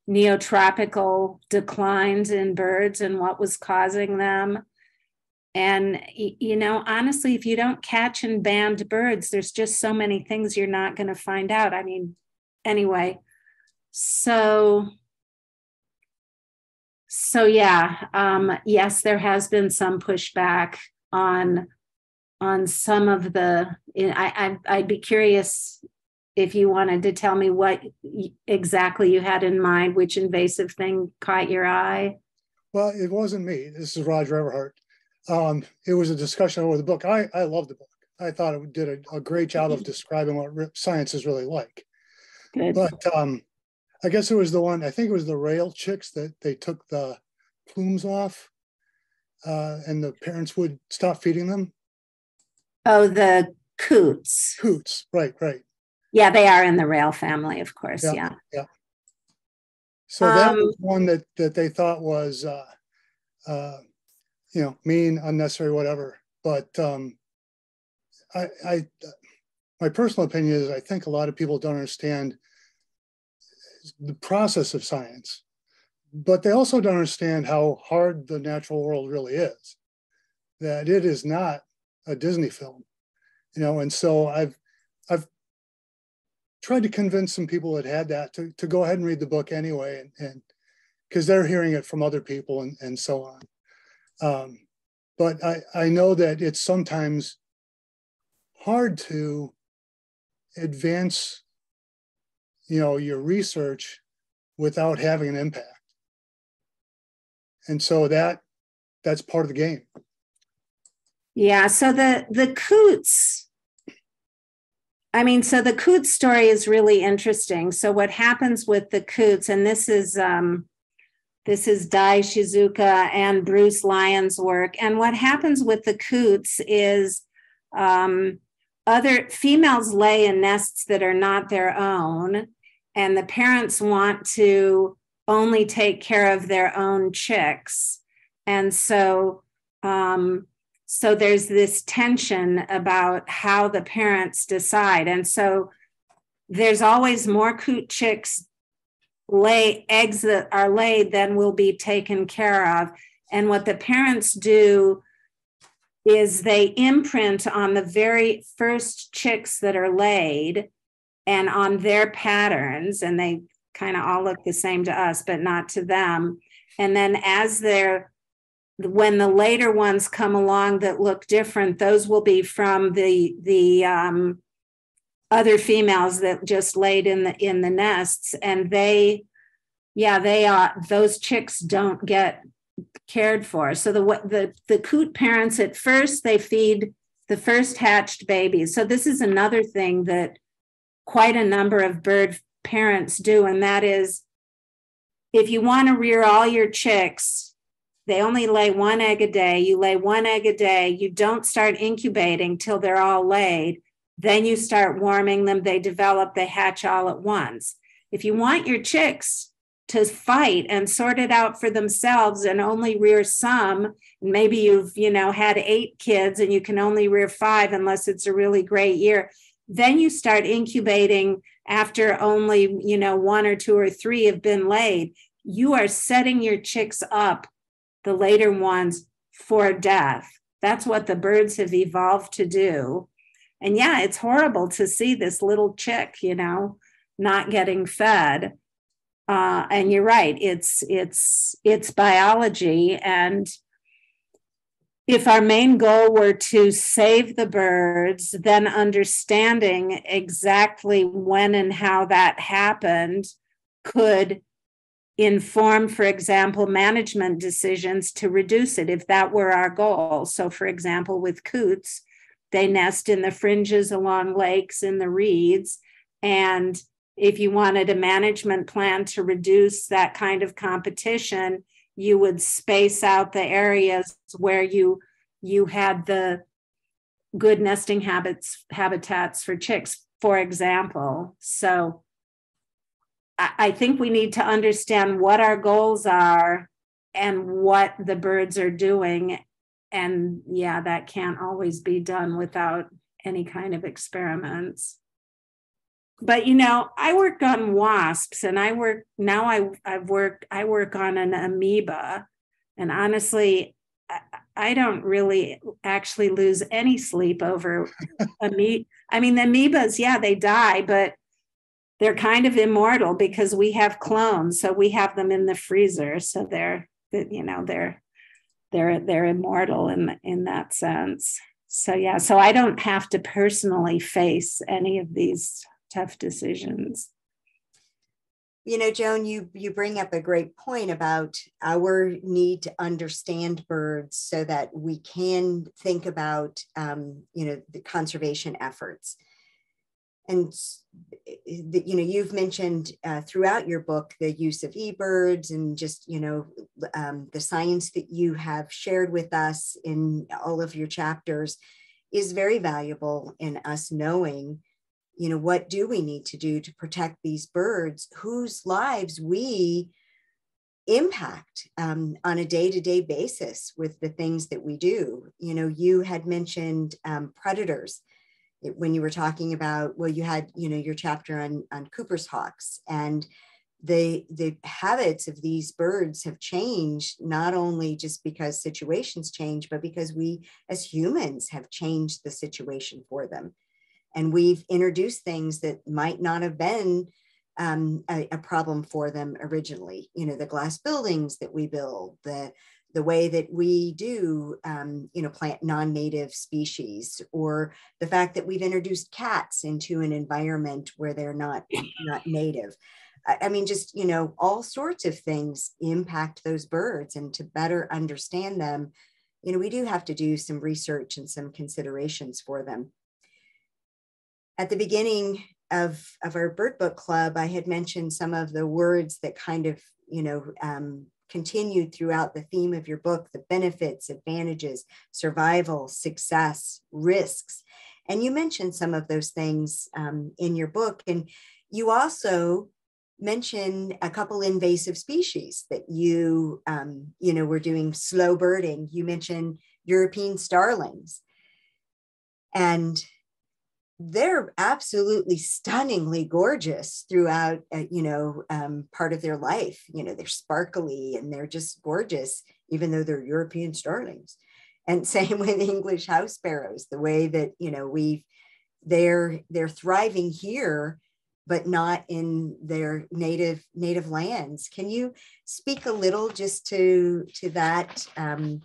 neotropical declines in birds and what was causing them. And, you know, honestly, if you don't catch and band birds, there's just so many things you're not going to find out. I mean, anyway, so. So yeah, um, yes, there has been some pushback on on some of the. I, I I'd be curious if you wanted to tell me what exactly you had in mind, which invasive thing caught your eye. Well, it wasn't me. This is Roger Everhart um, it was a discussion over the book. I, I love the book. I thought it did a, a great job of describing what science is really like. Good. But um, I guess it was the one, I think it was the rail chicks that they took the plumes off uh, and the parents would stop feeding them. Oh, the coots. Coots, right, right. Yeah, they are in the rail family, of course. Yeah. Yeah. yeah. So that um, was one that, that they thought was uh, uh, you know, mean, unnecessary, whatever. But um, I, I, my personal opinion is I think a lot of people don't understand the process of science, but they also don't understand how hard the natural world really is. That it is not a Disney film, you know. And so I've, I've tried to convince some people that had that to, to go ahead and read the book anyway, and, and because they're hearing it from other people and, and so on. Um, but I, I know that it's sometimes hard to advance, you know, your research without having an impact. And so that that's part of the game. Yeah. So the the Coots, I mean, so the Coots story is really interesting. So what happens with the Coots, and this is um, this is Dai Shizuka and Bruce Lyon's work. And what happens with the Coots is um, other females lay in nests that are not their own, and the parents want to only take care of their own chicks. And so um, so there's this tension about how the parents decide. And so there's always more coot chicks lay eggs that are laid than will be taken care of. And what the parents do is they imprint on the very first chicks that are laid and on their patterns, and they kind of all look the same to us, but not to them. And then as they're when the later ones come along that look different, those will be from the the um, other females that just laid in the in the nests, and they, yeah, they are those chicks don't get cared for. So the the the coot parents at first they feed the first hatched babies. So this is another thing that quite a number of bird parents do, and that is if you want to rear all your chicks they only lay one egg a day. You lay one egg a day. You don't start incubating till they're all laid. Then you start warming them. They develop, they hatch all at once. If you want your chicks to fight and sort it out for themselves and only rear some, maybe you've, you know, had eight kids and you can only rear five unless it's a really great year. Then you start incubating after only, you know, one or two or three have been laid. You are setting your chicks up the later ones for death. That's what the birds have evolved to do. And yeah, it's horrible to see this little chick, you know, not getting fed. Uh, and you're right, it's it's it's biology. And if our main goal were to save the birds, then understanding exactly when and how that happened could inform, for example, management decisions to reduce it if that were our goal. So, for example, with coots, they nest in the fringes along lakes in the reeds. And if you wanted a management plan to reduce that kind of competition, you would space out the areas where you you had the good nesting habits habitats for chicks for example so I think we need to understand what our goals are and what the birds are doing. And yeah, that can't always be done without any kind of experiments. But you know, I work on wasps and I work now I I've worked I work on an amoeba. And honestly, I don't really actually lose any sleep over amoeba. I mean, the amoebas, yeah, they die, but they're kind of immortal because we have clones so we have them in the freezer so they're you know they're they're they're immortal in in that sense so yeah so i don't have to personally face any of these tough decisions. You know joan you you bring up a great point about our need to understand birds so that we can think about um, you know the conservation efforts. And you know you've mentioned uh, throughout your book the use of eBirds and just you know um, the science that you have shared with us in all of your chapters is very valuable in us knowing you know what do we need to do to protect these birds whose lives we impact um, on a day-to-day basis with the things that we do? You know you had mentioned um, predators when you were talking about well you had you know your chapter on on cooper's hawks and the the habits of these birds have changed not only just because situations change but because we as humans have changed the situation for them and we've introduced things that might not have been um, a, a, problem for them originally. You know, the glass buildings that we build, the the way that we do, um, you know, plant non-native species, or the fact that we've introduced cats into an environment where they're not not native. I, I mean, just you know, all sorts of things impact those birds, and to better understand them, you know, we do have to do some research and some considerations for them. At the beginning of, of our bird book club, I had mentioned some of the words that kind of, you know, um, continued throughout the theme of your book the benefits, advantages, survival, success, risks. And you mentioned some of those things um, in your book. And you also mention a couple invasive species that you, um, you know, were doing slow birding. You mentioned European starlings. And they're absolutely stunningly gorgeous throughout uh, you know um, part of their life. You know they're sparkly and they're just gorgeous even though they're european starlings. And same with english house sparrows the way that you know we they're they're thriving here but not in their native native lands. Can you speak a little just to to that um,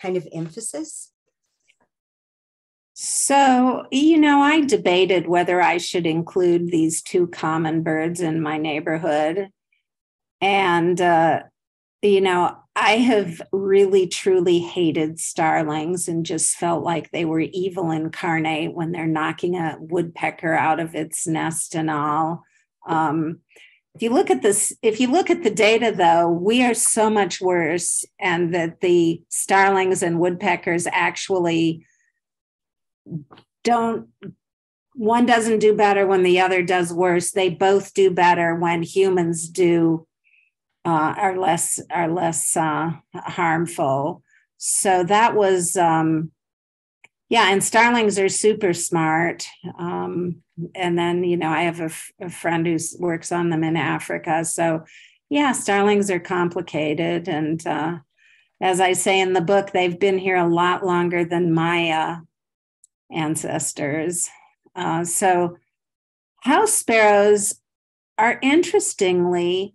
kind of emphasis so, you know, I debated whether I should include these two common birds in my neighborhood. And, uh, you know, I have really truly hated starlings and just felt like they were evil incarnate when they're knocking a woodpecker out of its nest and all. Um, if you look at this, if you look at the data, though, we are so much worse, and that the starlings and woodpeckers actually don't one doesn't do better when the other does worse. They both do better when humans do uh, are less are less uh, harmful. So that was um, yeah and starlings are super smart. Um, and then you know i have a, friend who works on them in africa. So yeah starlings are complicated. And uh, as i say in the book they've been here a lot longer than uh, ancestors. Uh, so, house sparrows are interestingly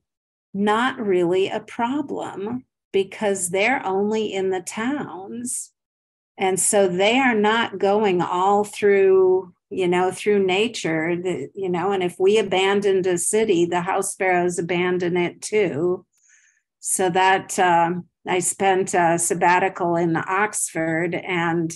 not really a problem because they're only in the towns. And so they are not going all through, you know, through nature, the, you know, and if we abandoned a city, the house sparrows abandon it too. So that um, I spent a sabbatical in Oxford and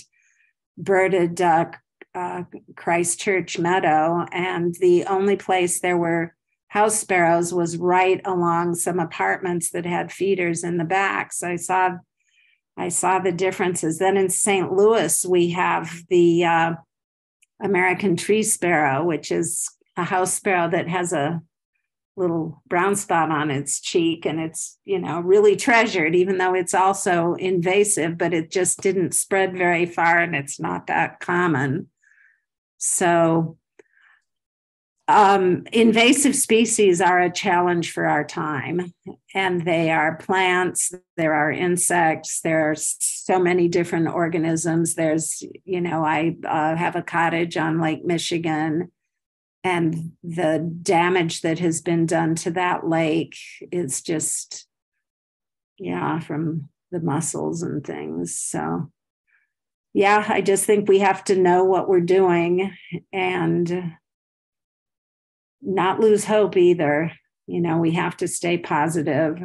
birded uh, uh, Christchurch Meadow, and the only place there were house sparrows was right along some apartments that had feeders in the back. So I saw, I saw the differences. Then in St. Louis, we have the uh, American tree sparrow, which is a house sparrow that has a little brown spot on its cheek and it's you know really treasured even though it's also invasive but it just didn't spread very far and it's not that common. So um, invasive species are a challenge for our time and they are plants there are insects there are so many different organisms. There's you know i uh, have a cottage on lake michigan and the damage that has been done to that lake is just yeah from the mussels and things. So yeah i just think we have to know what we're doing and not lose hope either. You know we have to stay positive.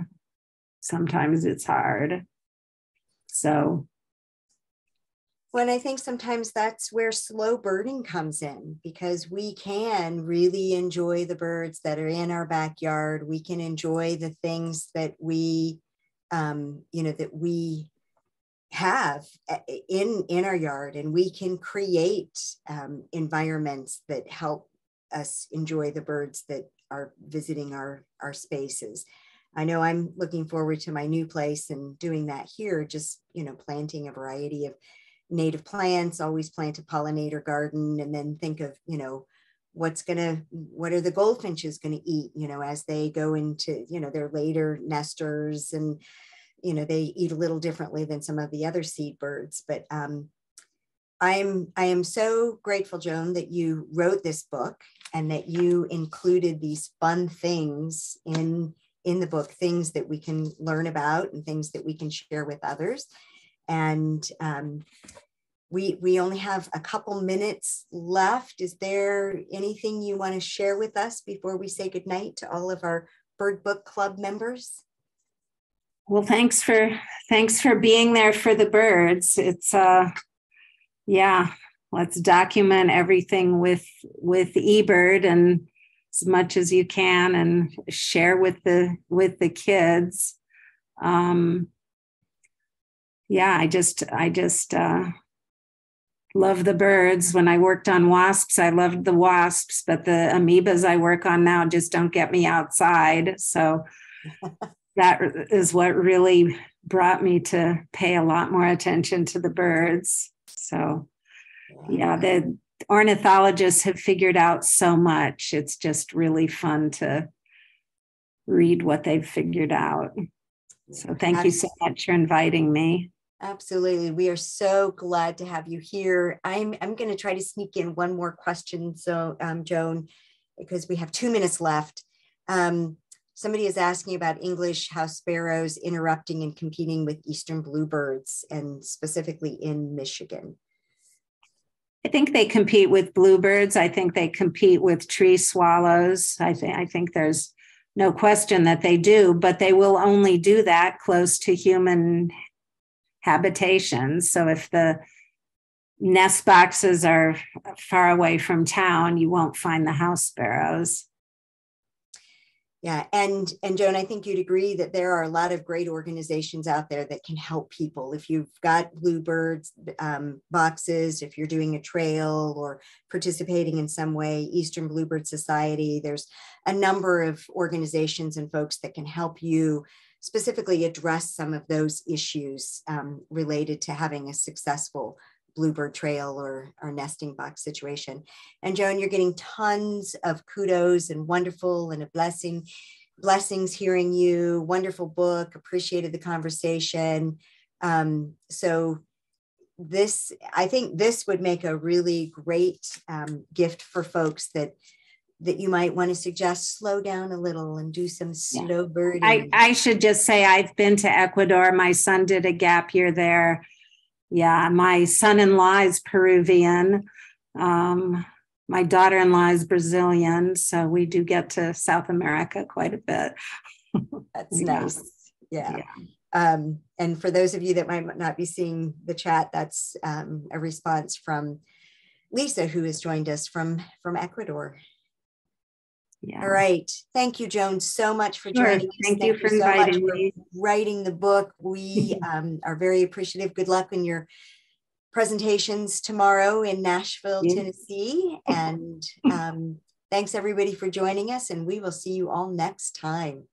Sometimes it's hard. So well, I think sometimes that's where slow birding comes in because we can really enjoy the birds that are in our backyard. We can enjoy the things that we, um, you know, that we have eh, in in our yard, and we can create um, environments that help us enjoy the birds that are visiting our our spaces. I know I'm looking forward to my new place and doing that here. Just you know, planting a variety of native plants, always plant a pollinator garden, and then think of, you know, what's going to, what are the goldfinches going to eat, you know, as they go into, you know, their later nesters and, you know, they eat a little differently than some of the other seed birds. But um, I'm I am so grateful, Joan, that you wrote this book and that you included these fun things in in the book, things that we can learn about and things that we can share with others. And um, we we only have a couple minutes left. Is there anything you want to share with us before we say goodnight to all of our Bird Book Club members? Well, thanks for thanks for being there for the birds. It's uh yeah, let's document everything with with eBird and as much as you can and share with the with the kids. Um yeah, I just I just uh love the birds. When I worked on wasps, I loved the wasps, but the amoebas I work on now just don't get me outside. So that is what really brought me to pay a lot more attention to the birds. So, yeah, the ornithologists have figured out so much. It's just really fun to read what they've figured out. So, thank you so much for inviting me. Absolutely. We are so glad to have you here. I'm, I'm going to try to sneak in one more question, so um, Joan, because we have two minutes left. Um, somebody is asking about English house sparrows interrupting and competing with eastern bluebirds, and specifically in Michigan. I think they compete with bluebirds. I think they compete with tree swallows. I think I think there's no question that they do, but they will only do that close to human habitations. So if the nest boxes are far away from town, you won't find the house sparrows. Yeah, and and Joan, I think you'd agree that there are a lot of great organizations out there that can help people. If you've got bluebirds um, boxes, if you're doing a trail or participating in some way, Eastern Bluebird Society, there's a number of organizations and folks that can help you specifically address some of those issues um, related to having a successful bluebird trail or, or nesting box situation. And Joan, you're getting tons of kudos and wonderful and a blessing, blessings hearing you, wonderful book, appreciated the conversation. Um, so this, I think this would make a really great um, gift for folks that that you might want to suggest slow down a little and do some slow yeah. birding? I, I should just say I've been to Ecuador. My son did a gap year there. Yeah, my son-in-law is Peruvian. Um, my daughter-in-law is Brazilian, so we do get to South America quite a bit. That's yeah. nice. Yeah. yeah. Um, and for those of you that might not be seeing the chat, that's um, a response from Lisa, who has joined us from from Ecuador. Yeah. All right. Thank you, Joan, so much for joining us. Thank, Thank you for you so inviting me. Writing the book. We um, are very appreciative. Good luck in your presentations tomorrow in Nashville, yeah. Tennessee. And um, thanks everybody for joining us. And we will see you all next time.